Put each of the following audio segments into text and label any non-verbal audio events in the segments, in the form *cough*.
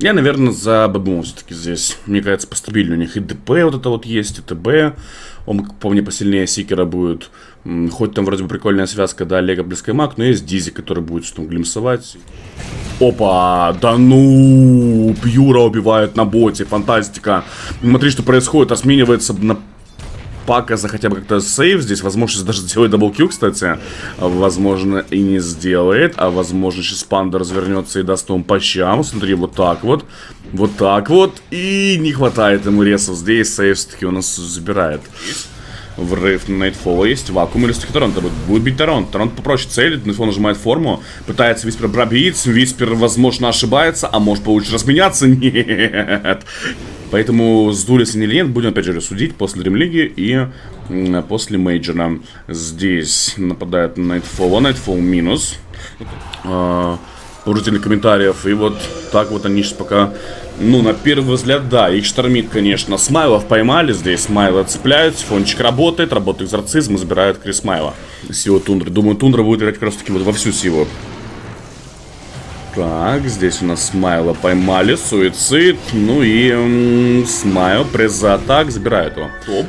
Я, наверное, за ББМ все-таки здесь. Мне кажется, постабильнее. У них и ДП вот это вот есть, и ТБ. Он, по мне, посильнее Сикера будет. Хоть там вроде бы прикольная связка, да, Лего Близкой Маг, но есть Дизи, который будет что то глимсовать. Опа, да ну, Пьюра убивают на боте, фантастика. Смотри, что происходит, разменивается на Пака за хотя бы как-то сейв здесь. Возможно, даже сделает даблкил, кстати. Возможно, и не сделает. А возможно, сейчас панда развернется и даст ему по щам. Смотри, вот так вот. Вот так вот. И не хватает ему ресов здесь. Сейв все-таки у нас забирает врыв на Nightfall есть вакуум или все-таки Торонто будет. Будет бить Торонто. Торонто попроще целит, Nightfall нажимает форму, пытается Виспер пробить, Виспер, возможно, ошибается, а может получше разменяться? *laughs* Нет. Поэтому сдулись или нет, будем опять же судить после Дримлиги и после мейджора. Здесь нападает на Nightfall, а Nightfall минус. А, комментариев. И вот так вот они сейчас пока ну, на первый взгляд, да, их штормит, конечно. Смайлов поймали здесь, Смайла цепляют, фончик работает, работает экзорцизм и забирает Крис Смайла. Сила Тундры. Думаю, Тундра будет играть как раз таки вот во всю силу. Так, здесь у нас Смайла поймали, суицид, ну и м Смайл, пресс за атак, забирает его. Топ.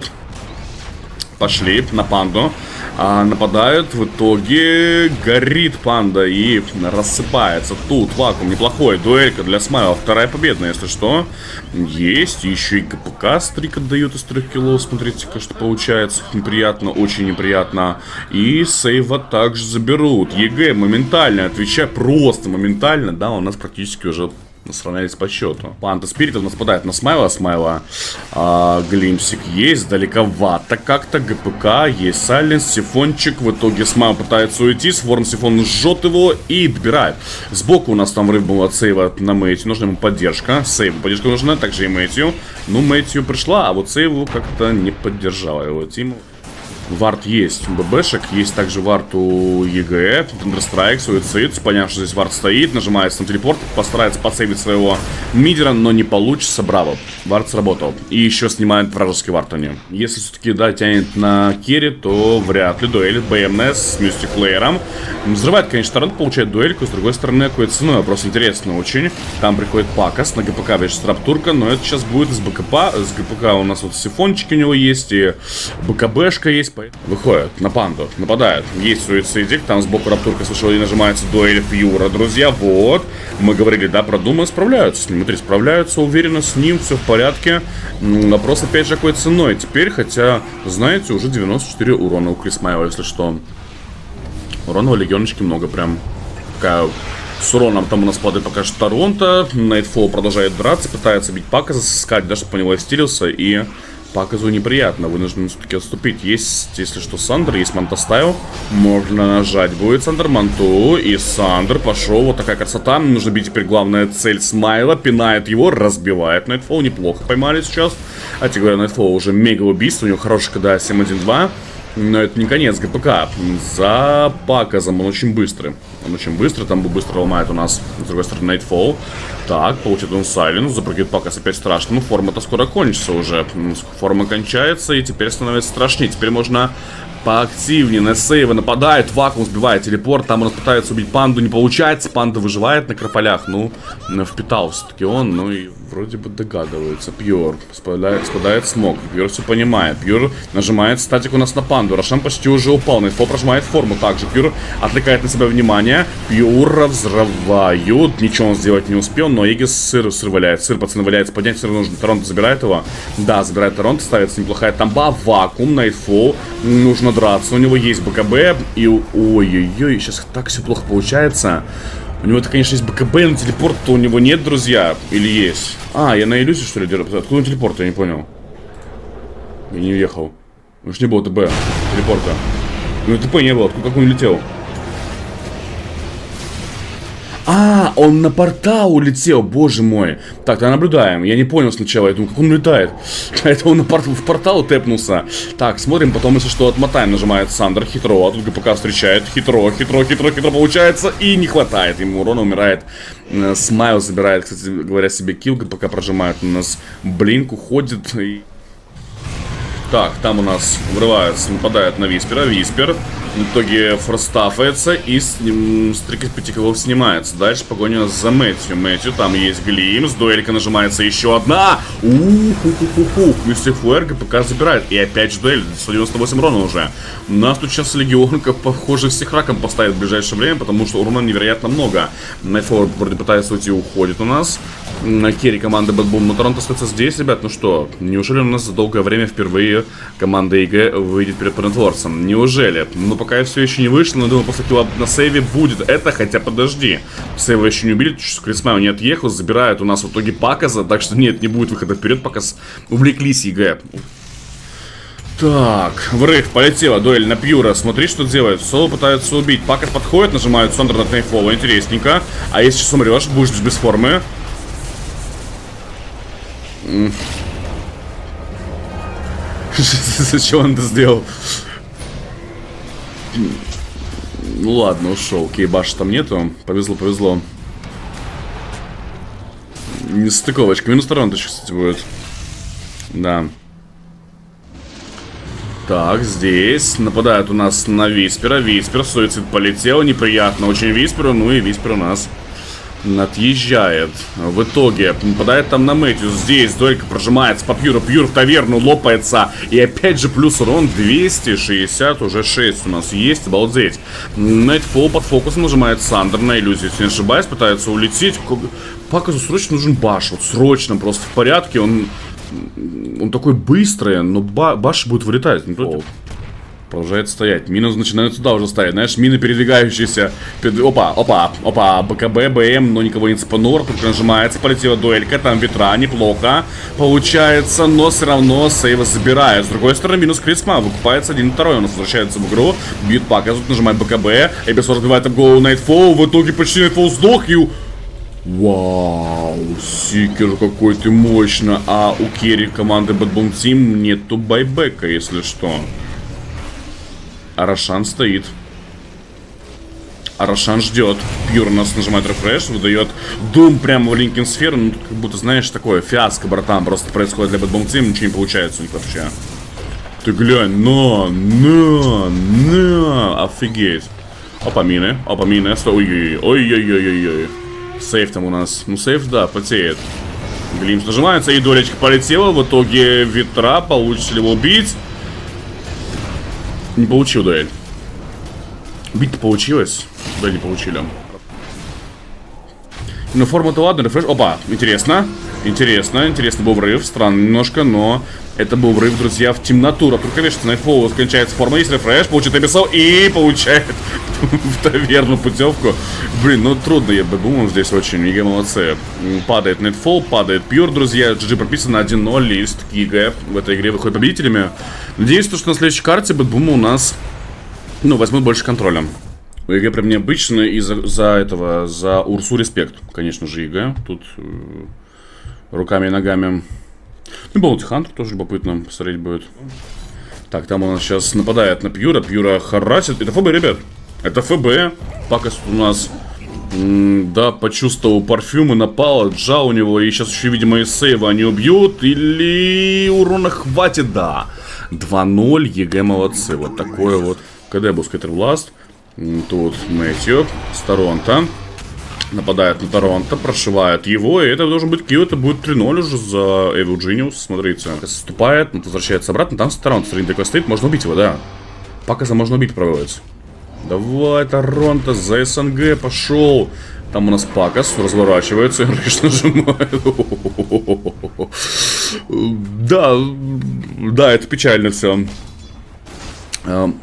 Пошли на панду а, нападают, в итоге горит панда и рассыпается. Тут вакуум, неплохой, дуэлька для Смайла, вторая победная, если что. Есть, еще и ГПК streak отдают из 3 кило, смотрите-ка, что получается. Неприятно, очень неприятно. И сейва также заберут. EG моментально, отвечая просто моментально, да, у нас практически уже сравнялись по счету. Панта Спирит у нас нападает на Смайла, Смайла а, Глимсик есть, далековато как-то, ГПК, есть Сайленс, Сифончик, в итоге Смайл пытается уйти, Сворм Сифон жжет его и добирает. Сбоку у нас там врыв был от сейва на Мэтью, нужна ему поддержка, сейву поддержка нужна, также и Мэтью. Ну, Мэтью пришла, а вот сейву как-то не поддержала его тиму. Вард есть у ББшек, есть также вард у ЕГЭ, Thunderstrike, Суицид, поняв, что здесь вард стоит, нажимается на телепорт, постарается подсейвить своего мидера, но не получится, браво. Вард сработал. И еще снимает вражеский вард они. Если все-таки, да, тянет на керри, то вряд ли дуэль БМС с Мистик Лейером. Взрывает, конечно, торрент, получает дуэльку, с другой стороны, какой ценой, вопрос интересный очень. Там приходит Пакас, на ГПК вешает Раптурка, но это сейчас будет с БКП, с ГПК у нас вот сифончики у него есть, и БКБшка есть, Выходят на панду, нападают. Есть суицидик, там сбоку раптурка слышал и нажимается дуэль Пьюра. Друзья, вот, мы говорили, да, про Дума справляются с ним. Смотри, справляются уверенно с ним, все в порядке. Вопрос опять же какой ценой теперь, хотя, знаете, уже 94 урона у Крисмайла, если что. Урона у Легионочки много прям. Такая с уроном там у нас падает пока что Торонто. Найтфол продолжает драться, пытается бить Пака, засыскать, да, чтобы по него стилился. И Паказу неприятно, вынужден все-таки отступить. Есть, если что, Сандер, есть Мантастайл. Можно нажать будет Sunder Манту. И Sunder пошел. Вот такая красота. Нужно бить теперь главная цель Смайла. Пинает его, разбивает. Nightfall неплохо поймали сейчас. А тебе говоря, Nightfall уже мега убийство. У него хороший KDA 7-1-2. Но это не конец ГПК. За Паказом он очень быстрый. Он очень быстро, там быстро ломает у нас, с другой стороны, Nightfall. Так, получит он silence, запрыгивает Пакас опять страшно. Ну, форма-то скоро кончится уже. Форма кончается, и теперь становится страшнее. Теперь можно поактивнее. На сейвы нападает, вакуум сбивает телепорт. Там он пытается убить панду, не получается. Панда выживает на крополях. Ну, впитал все-таки он. Ну и вроде бы догадывается. Пьюр. Спадает, спадает смог. Пьюр все понимает. Пьюр нажимает статик у нас на панду. Рошан почти уже упал. Найтфо прожимает форму также. Пьюр отвлекает на себя внимание. Пьюра взрывают. Ничего он сделать не успел, но Егис сыр срываляет. Сыр, пацаны, валяется. Поднять сыр нужно. Торонто забирает его. Да, забирает Торонто. Ставится неплохая тамба. Вакуум. Найтфол. Нужно драться. У него есть БКБ. И ой-ой-ой, сейчас так все плохо получается. У него, это, конечно, есть БКБ, но телепорта у него нет, друзья. Или есть? А, я на иллюзию, что ли, держу? Откуда телепорт, я не понял. Я не уехал. Уж не было ТБ, телепорта. Ну, ТП не было, откуда как он летел? А, он на портал улетел, боже мой. Так, тогда наблюдаем. Я не понял сначала, я думаю, как он летает. *laughs* Это он на порт в портал тэпнулся. Так, смотрим, потом, если что, отмотаем, нажимает Сандер, хитро. А тут ГПК встречает, хитро, хитро, хитро, хитро получается. И не хватает ему урона, умирает. Э, Смайл забирает, кстати говоря, себе килл. ГПК прожимает у нас блинк, уходит. И... Так, там у нас врывается, нападает на Виспера. Виспер в итоге форстафается и с, с трикопятиковов снимается. Дальше погоня за Мэтью. Мэтью, там есть Глимс, дуэлька нажимается еще одна. Ух-ху-ху-ху-ху. Мистер Фуэр ГПК забирает. И опять же дуэль, 198 урона уже. У нас тут сейчас легионка, похоже, всех раком поставит в ближайшее время, потому что урона невероятно много. Найтфорд вроде пытается уйти, уходит у нас. На керри команды Бэтбум. Но Торонто остается здесь, ребят. Ну что, неужели у нас за долгое время впервые команда ЕГЭ выйдет перед Планетворсом? Неужели? Ну, пока все еще не вышло, но думаю, после килла на сейве будет это, хотя подожди. Сейва еще не убили, что Крисмау не отъехал, забирают у нас в итоге Паказа, так что нет, не будет выхода вперед, Пакас увлеклись EG. Так, врыв, полетела, дуэль на Пьюра. Смотри, что делает. Соло пытается убить. Пакас подходит, нажимает Sunder на Nightfall. Интересненько. А если сейчас умрешь, будешь без формы. *laughs* Зачем он это сделал? Ну ладно, ушел. Кейбаша там нету. Повезло, повезло. Не стыковочка. Минус сторона точка, кстати, будет. Да. Так, здесь нападают у нас на Виспера. Виспер, суицид полетел. Неприятно очень Висперу. Ну и Виспер у нас Отъезжает. В итоге попадает там на Мэтью. Здесь Дойка прожимается по Пьюру. Пьюр в таверну лопается. И опять же плюс урон 260. Уже 6 у нас есть. Обалдеть. Найтфол под фокусом нажимает Сандер на иллюзию. Если не ошибаюсь, пытается улететь. Паказу срочно нужен баш. Вот срочно, просто в порядке. Он он такой быстрый, но ба баш будет вылетать. Не против. Продолжает стоять. Мины начинают сюда уже стоять. Знаешь, мины передвигающиеся. Опа, опа, опа. БКБ, БМ, но никого не цепанул. Только нажимается, полетела дуэлька. Там ветра, неплохо. Получается, но все равно сейва забирает. С другой стороны, минус Крисма. Выкупается один второй. Он возвращается в игру. Бьет пака, тут нажимает БКБ. Эбис разбивает об голову Найтфоу. В итоге почти Найтфоу сдох. И Вау, Сикер какой ты мощно. А у carry команды BetBoom Team нету buyback а, если что. А Рошан стоит. А Рошан ждет. Пьюр у нас нажимает refresh, выдает Дум прямо в Linken сферу. Ну, как будто, знаешь, такое фиаско, братан, просто происходит для BetBoom Team, ничего не получается у них вообще. Ты глянь, на, на, на, офигеть. Опа, мины, опа, мины, ой-ой-ой, ой-ой-ой-ой-ой. Сейф там у нас, ну сейф, да, потеет. Глимс нажимается, и долечка полетела, в итоге ветра, получится ли его убить? Не получил дуэль. Бить получилось. Да, не получили. Ну, форма-то ладно, рефреш. Опа, интересно. Интересно, интересно был врыв. Странно немножко, но это был врыв, друзья, в темноту. Тут, конечно, на фолу кончается форма. Есть рефреш, получит написал и получает *laughs* в таверну путевку. Блин, ну трудно, я бы думал, здесь очень. EG молодцы. Падает Найтфол, падает Пьюр, друзья. GG прописано 1-0, и все-таки EG в этой игре выходит победителями. Надеюсь, что на следующей карте Бэтбума у нас, ну, возьмут больше контроля. У EG прям необычно, и за, за этого, за Урсу респект, конечно же, EG. Тут э, руками и ногами. Ну, Боунти Хантер тоже любопытно посмотреть будет. Так, там нас сейчас нападает на Пьюра. Пьюра харасит. Это FB, ребят. Это FB. Пакас у нас, да, почувствовал парфюм и напал, отжал у него. И сейчас еще, видимо, из сейва они убьют. Или урона хватит, да. 2-0, EG молодцы. Вот такое вот. КД был Скайтерласт. Тут Мэтью с Торонто. Нападает на Торонто, прошивает его, и это должен быть килл, это будет 3-0 уже за Evil Genius, смотрите. Ступает, возвращается обратно, там с Торонто, смотрите, такой стоит, можно убить его, да. Паказа можно убить, проводится. Давай, Торонто, за СНГ пошел. Там у нас Пакас разворачивается и нажимает. Да, да, это печально все. Ну,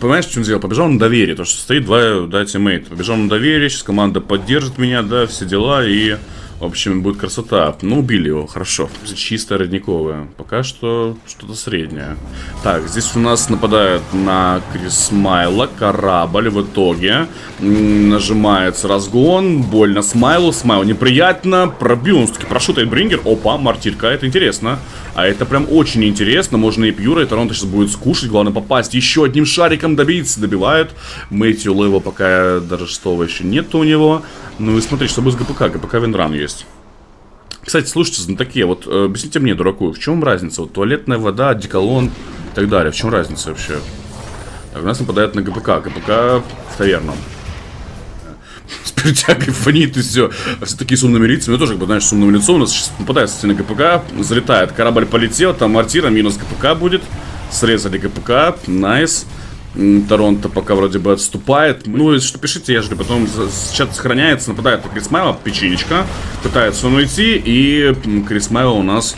понимаешь, что он сделал? Побежал на доверие, то что стоит два, да, тиммейта. Побежал на доверие, сейчас команда поддержит меня, да, все дела, и в общем, будет красота. Ну, убили его, хорошо. Чисто родниковая. Пока что что-то среднее. Так, здесь у нас нападают на Крисмайла. Корабль в итоге. Нажимается разгон. Больно Смайлу. Смайл неприятно. Пробил он все-таки прошутает Брингер. Опа, мартирка. Это интересно. А это прям очень интересно. Можно и Пьюра, и Торонто сейчас будет скушать. Главное попасть. Еще одним шариком добиться. Добивают. Мэтью Лева пока даже шестого еще нет у него. Ну и смотри, что будет с ГПК. ГПК Вендран есть. Кстати, слушайте, знатоки, вот э, объясните мне, дураку, в чем разница? Вот туалетная вода, деколон, и так далее. В чем разница вообще? Так, у нас нападает на ГПК. ГПК в таверном. С перетягой фонит и все. А все такие с умными лицами. Ну, тоже, как бы, знаешь, с умным лицом. У нас сейчас нападает, кстати, на ГПК. Залетает. Корабль полетел. Там мортира минус ГПК будет. Срезали ГПК. Найс. Торонто пока вроде бы отступает. Ну, если что, пишите, я жду. Потом чат сохраняется, нападает на Крисмайла, печенечка. Пытается он уйти, и Крисмайла у нас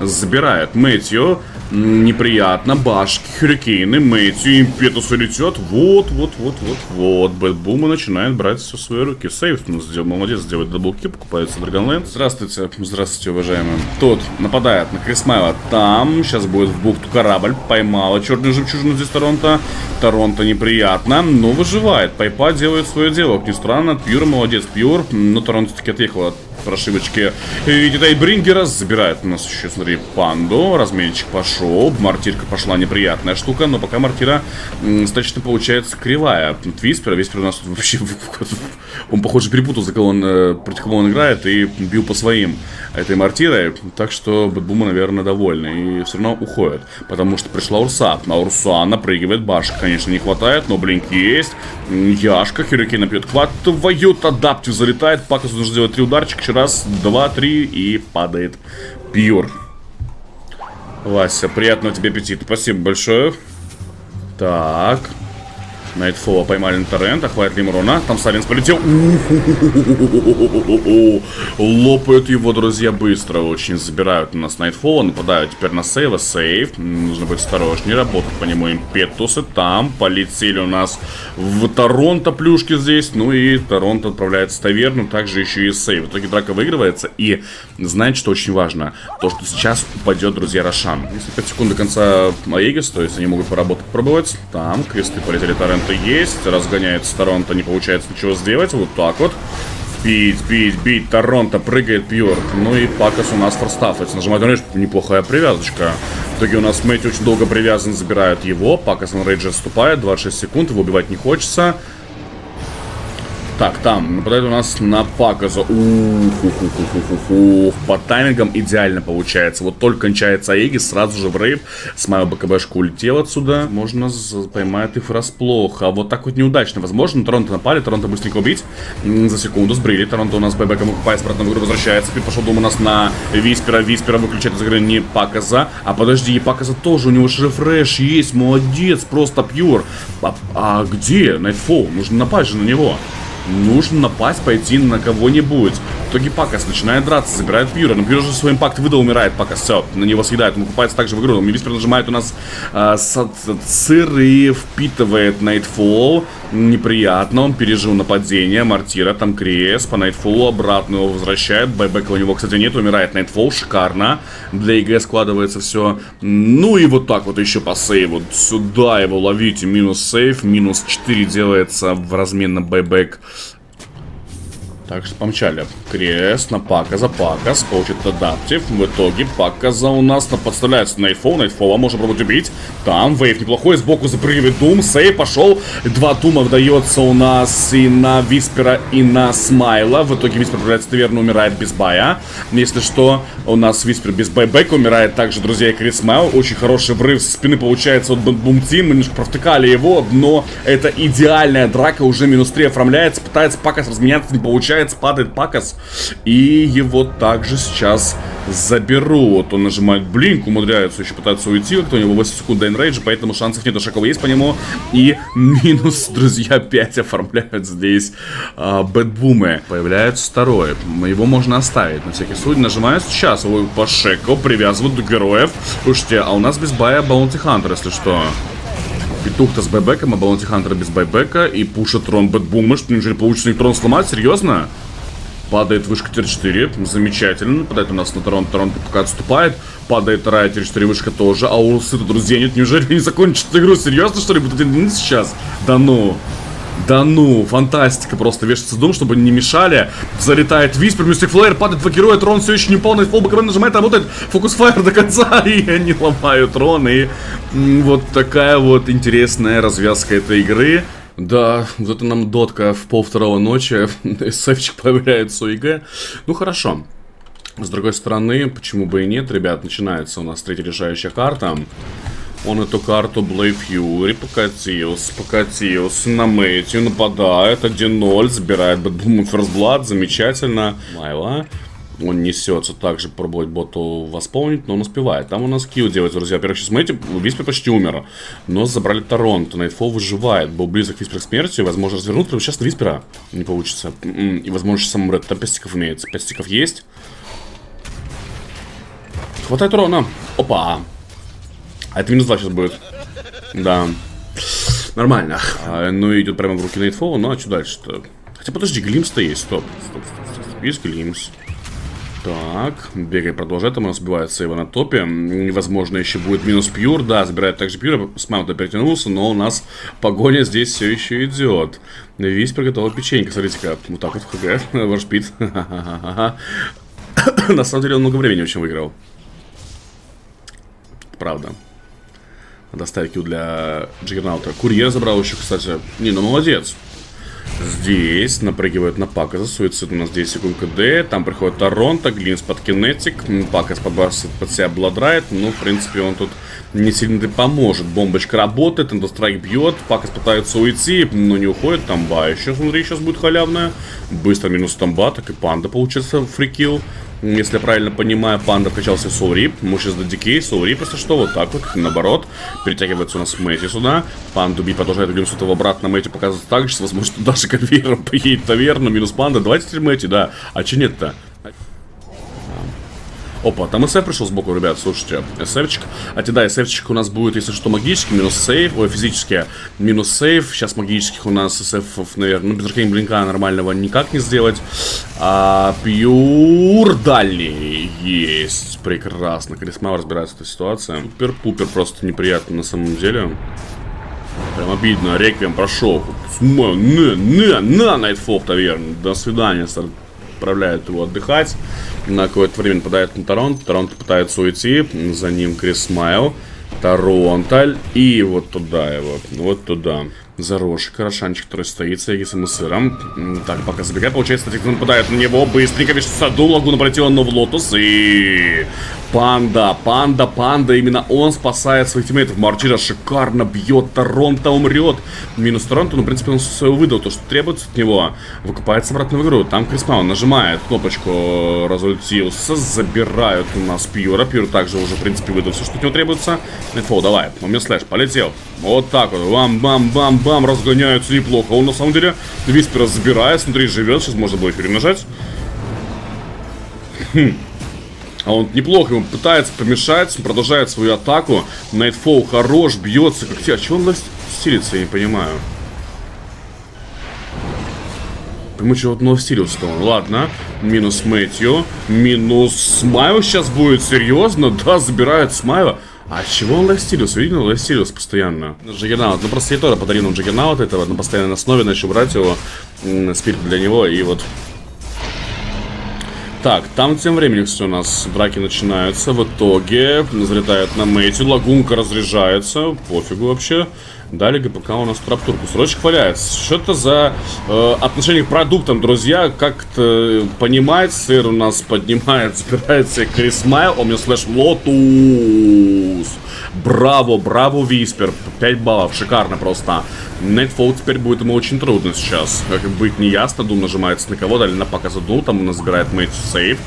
забирает. Мэтью неприятно. Башки, хуррикейны, Мэтью, impetus улетет. Вот, вот, вот, вот, вот. Бэтбума начинает брать все в свои руки. Сделал, молодец, сделает даблки, покупается Драгонленд. Здравствуйте, здравствуйте, уважаемые. Тот нападает на Крисмайла там. Сейчас будет в бухту корабль. Поймала черную жемчужину здесь Торонто. Торонто неприятно, но выживает. Пайпа делает свое дело. Как ни странно, Пьюр молодец, Пьюр. Но Торонто таки отъехал от прошивочки видит Айбрингера. Забирает у нас еще, смотри, панду. Разменчик пошел. Мортирка пошла неприятная штука. Но пока мортира достаточно получается кривая. Тут Виспер. У нас вообще... Он, похоже, перепутал, за кого он, э, против кого он играет. И бил по своим этой мортирой. Так что Бэтбума, наверное, довольны. И все равно уходит. Потому что пришла Урса. На Урса напрыгивает. Башка, конечно, не хватает. Но блинк есть. Яшка. Хюрикейна пьет. Хватывают. Адаптив залетает. Пакас нужно сделать три ударчика раз, два, три и падает Пьюр. Вася, приятного тебе аппетита. Спасибо большое. Так. Найтфола поймали на торрента, хватит Лимрона. Там Саленс полетел. Лопают его, друзья, быстро. Очень забирают у нас Найтфола. Нападают теперь на сейва. Сейв. Нужно быть осторожнее. Работать по нему импетусы. Там полетели у нас в Торонто плюшки здесь. Ну и Торонто отправляется в таверну. Также еще и сейв. В итоге драка выигрывается. И знаете, что очень важно? То, что сейчас упадет, друзья, Рошан. Если 5 секунд до конца Аегис, то есть они могут поработать, пробовать. Там кресты полетели Торрент Торонто есть. Разгоняется Торонто, не получается ничего сделать. Вот так вот. Бить, бить, бить. Торонто прыгает Пьюр. Ну и Пакас у нас форстафается. Нажимает на рейдж. Неплохая привязочка. В итоге у нас Мэтти очень долго привязан. Забирают его. Пакас на рейдж отступает. 26 секунд. Его убивать не хочется. Так, там нападает у нас на Паказа. Ух, ух, ух, ух, ух, По таймингам идеально получается. Вот только кончается Аегис, сразу же в рейв. Смайл БКБшку улетел отсюда. Можно поймать их врасплох. А вот так вот неудачно. Возможно, Торонто напали, Торонто быстренько убить. За секунду сбрили. Торонто у нас бэбэком окупает, обратно в игру возвращается. Пит пошел, думаю, у нас на Виспера. Виспера выключает из игры не Паказа. А подожди, Паказа тоже. У него же рефреш есть. Молодец, просто пьюр. А, а где Найтфол? Нужно напасть же на него. Нужно напасть, пойти на кого-нибудь. В итоге Пакас начинает драться, забирает Пьюра. Но Пьюра же свой импакт выдал, умирает Пакас. Все, на него съедает. Он купается также в игру. И Виспер нажимает у нас э, сыр и впитывает Найтфол. Неприятно, он пережил нападение. Мортира, там Крес по Найтфолу обратно его возвращает. Байбека у него, кстати, нет. Умирает Найтфол, шикарно. Для EG складывается все. Ну и вот так вот еще по сейву. Сюда его ловите. Минус сейв, минус 4 делается в размен на байбек. Так что помчали. Крест на Паказа. Пакас получит адаптив. В итоге Паказа у нас на подставляется на Найтфол. Найтфола можно пробовать убить. Там вейв неплохой. Сбоку запрыгивает Дум. Сейв пошел. Два Дума вдается у нас и на Виспера, и на Смайла. В итоге Виспер отправляется наверное, умирает без бая. Если что, у нас Виспер без байбека умирает также, друзья, и Крис Смайл. Очень хороший врыв со спины получается от Boom Team. Мы немножко провтыкали его, но это идеальная драка. Уже минус 3 оформляется. Пытается Пакас разменяться, не получается получается, падает Пакас. И его также сейчас заберут. Он нажимает blink, умудряется еще пытаться уйти. Как-то у него 8 секунд din rage, поэтому шансов нет. Шакова есть по нему. И минус, *laughs* друзья, 5 оформляют здесь а, бэтбумы. Появляется второй. Его можно оставить. На всякий случай нажимаю сейчас. Его по Шеко привязывают до героев. Слушайте, а у нас без бая Баунти Хантер, если что. Петух-то с байбеком, а Баунти Хантер без байбека. И пушит трон Бэтбума. Что, неужели получится их трон сломать? Серьезно? Падает вышка Тир-4. Замечательно. Нападает у нас на Торон. Торон пока отступает. Падает вторая Тир-4 вышка тоже. А у Урсы друзья нет. Неужели не закончат игру? Серьезно, что ли? Будут один сейчас? Да ну. Да ну, фантастика просто. Вешается Дум, чтобы не мешали. Залетает Виспер, Mystic Flare, падает два героя, трон все еще не полный, фол боковой нажимает, работает focus fire до конца, *laughs* и они ломают трон, и вот такая вот интересная развязка этой игры. Да, вот это нам дотка в пол второго ночи, *laughs* сейфчик появляется у EG. Ну хорошо. С другой стороны, почему бы и нет, ребят, начинается у нас третья решающая карта. Он эту карту Blade Fury покатился, покатился на Мэтью, нападает 1-0, забирает Бэтбум First Blood, замечательно. Майла. Он несется также пробовать боту восполнить, но он успевает. Там у нас килл делается, друзья. Во-первых, сейчас смотрите, Виспер почти умер. Но забрали Торонто. Найтфол выживает. Был близок Виспер к смерти. Возможно, развернуть прямо сейчас Виспера. Не получится. М-м, и, возможно, сейчас сам умрет. Там пестиков имеется. Пестиков есть. Хватает урона. Опа. А это минус 2 сейчас будет. Да. Нормально. А, ну, идет прямо в руки Найтфола. Ну, а что дальше-то? Хотя, подожди, Глимс-то есть. Стоп. Стоп, стоп, стоп. Есть Глимс. Так, бегай, продолжает, там у нас сбивает сейва на топе. Возможно, еще будет минус пьюр. Да, забирает также пьюр. С маунта перетянулся, но у нас погоня здесь все еще идет. Весь приготовил печенька. Смотрите-ка, вот так вот ХГ, *laughs* варшпит. *laughs* На самом деле он много времени очень выиграл. Правда. Надо ставить килл для Джиггернаута. Курьер забрал еще, кстати. Не, ну молодец. Здесь напрыгивают на Паказа. Суицид у нас 10 секунд КД. Там приходит Торонто. Глинс под кинетик. Пакас подбрасывает под себя Blood Rite. Ну, в принципе, он тут не сильно поможет. Бомбочка работает. Undo strike бьет. Пакас пытается уйти, но не уходит. Тамба еще, смотри, сейчас будет халявная. Быстро минус Тамба. Так и Панда получается free kill. Если я правильно понимаю, панда вкачался Soul Rip. Мы сейчас до Decay. Soul Rip, если что, вот так вот. Наоборот. Перетягивается у нас Мэти сюда. Панду Би продолжает его обратно. Мэти показывает так же. Возможно, *laughs* даже конвейером поедет таверну. Минус панда. Давайте теперь Мэти, да. А че нет-то? Опа, там СФ пришел сбоку, ребят, слушайте. СФчик. А те, да, СФчик у нас будет, если что, магический, минус сейф. Ой, физический, минус сейф. Сейчас магических у нас СФ, наверное, ну, без аркейн блинка нормального никак не сделать. А, пьюр дальний есть. Прекрасно. Крисмау разбирается в этой ситуации. Супер-пупер просто неприятно на самом деле. Прям обидно. Реквием прошел. На, на, на, Найтфол в таверне. До свидания, сэр отправляют его отдыхать. На какое-то время нападает на Торонто. Торонто пытается уйти. За ним Крис Смайл. Торонто. И вот туда его. Вот туда. Заросший Карашанчик, который стоит с Эгисом и Сыром. Так, пока забегает, получается, кто нападает на него. Быстренько вешает саду, лагуна но в лотос. И Панда, панда, панда, именно он спасает своих тиммейтов. Мартира шикарно бьет, Торонто умрет. Минус Торонто, ну, в принципе, он выдал то, что требуется от него. Выкупается обратно в игру. Там Крисма, он нажимает кнопочку разультился, забирают у нас Пьюра. Пьюр также уже, в принципе, выдал все, что от него требуется. Нетфол, давай, момент слэш, полетел. Вот так вот, бам-бам-бам-бам, разгоняются неплохо. Он, на самом деле, Виспера забирает, смотри, живет. Сейчас можно будет перемножать. Хм. А он неплохо ему пытается помешать, продолжает свою атаку. Найтфол хорош, бьется как те. А чего он стилится, я не понимаю. Почему что вот стилился-то он? Ладно. Минус Мэтью. Минус Смайл сейчас будет. Серьезно? Да, забирает Смайла. А чего он лайфстилился? Видел? Лайфстилился постоянно. Джаггернаут. Ну, просто я тоже подарил ему Джаггернаут этого на постоянной основе. Начал брать его. Спирт для него. И вот так, там тем временем все у нас драки начинаются. В итоге залетает на Мэйти, лагунка разряжается. Пофигу вообще. Далее ГПК у нас Траптурку срочно хваляется. Что-то за э, отношение к продуктам, друзья. Как-то понимать, сыр у нас поднимает, *laughs* забирается Крисмайл. У меня слэш Лотус. Браво, браво, Виспер. 5 баллов, шикарно просто. Найтфол теперь будет ему очень трудно сейчас. Как быть не ясно. Дум нажимается на кого, далее на пока задул. Там нас забирает Мэтч сейф.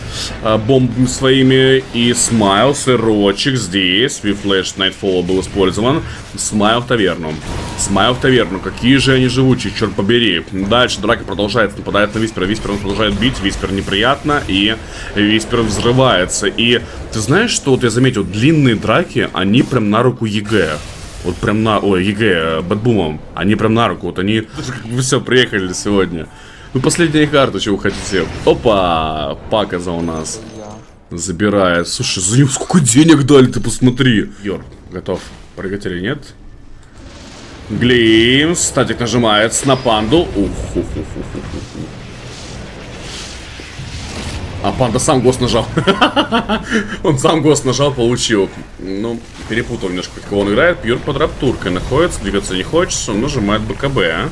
А, бомбами своими. И Смайл, сырочек здесь. Вифлэш Найтфола был использован. Смайл в таверну. Смайл в таверну. Какие же они живучие, черт побери. Дальше драка продолжается. Нападает на Виспера. Виспер он продолжает бить. Виспер неприятно. И Виспер взрывается. И ты знаешь, что вот я заметил? Длинные драки, они прям на руку EG. Вот прям на... Ой, EG, BetBoom ом. Они прям на руку. Вот они... *laughs* Все, приехали сегодня. Ну, последняя карта, чего вы хотите. Опа! Паказа у нас. Забирает. Слушай, за него сколько денег дали, ты посмотри. Йор, готов. Прыгать или нет? Глимс. Статик нажимает на панду. Ух, ух, ух, ух, ух. А панда сам гос нажал. *laughs* он сам гос нажал, получил. Ну, перепутал немножко, как он играет. Пьюр под раптуркой находится, двигаться не хочется, он нажимает БКБ.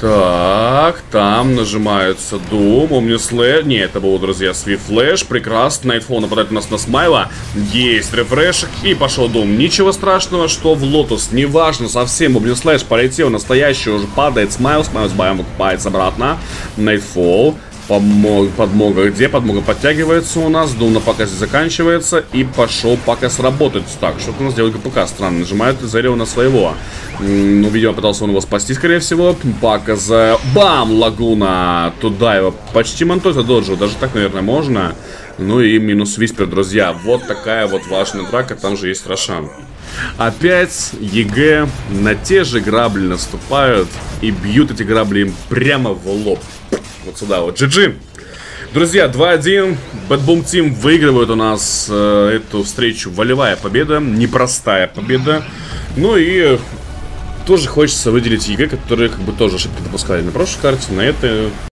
Так, там нажимается Doom, Omnislay. Не, это был, друзья, Flash. Прекрасно. Nightfall нападает у нас на Смайла. Есть рефрешик. И пошел Doom. Ничего страшного, что в Лотус. Неважно совсем. Omnislash полетел. Настоящий уже падает Смайл. Смайл с боем выкупается обратно. Nightfall. Помог, подмога. Где подмога подтягивается у нас? Дум на показе заканчивается. И пошел показ работать. Так, что у нас делает ГПК? Странно. Нажимает Зарева на своего. Ну, видимо, пытался он его спасти, скорее всего. Показа. Бам! Лагуна. Туда его почти монтует. Доджу. Даже так, наверное, можно. Ну и минус Виспер, друзья. Вот такая вот важная драка. Там же есть Рошан. Опять EG на те же грабли наступают и бьют эти грабли им прямо в лоб. Вот сюда вот. GG. Друзья, 2-1. BetBoom Team выигрывают у нас э, эту встречу. Волевая победа. Непростая победа. Ну и тоже хочется выделить EG, которые как бы тоже ошибки допускали на прошлой карте. На этой